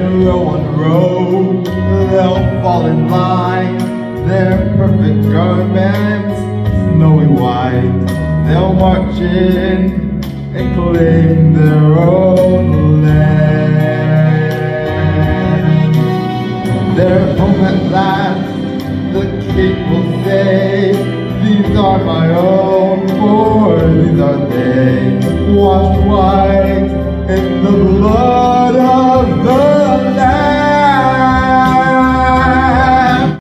row on row, they'll fall in line. Their perfect garments, snowy white, they'll march in and claim their own land. Their home at last, the king will say, These are my own, for these are they, washed white in the blood of